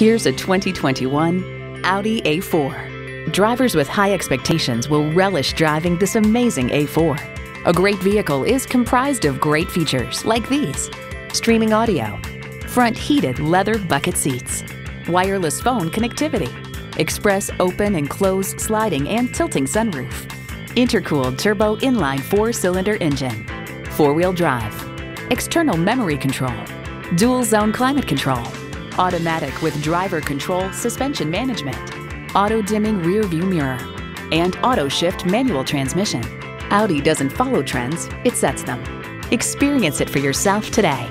Here's a 2021 Audi A4. Drivers with high expectations will relish driving this amazing A4. A great vehicle is comprised of great features like these streaming audio, front heated leather bucket seats, wireless phone connectivity, express open and close sliding and tilting sunroof, intercooled turbo inline four cylinder engine, four wheel drive, external memory control, dual zone climate control automatic with driver control suspension management, auto dimming rear view mirror, and auto shift manual transmission. Audi doesn't follow trends, it sets them. Experience it for yourself today.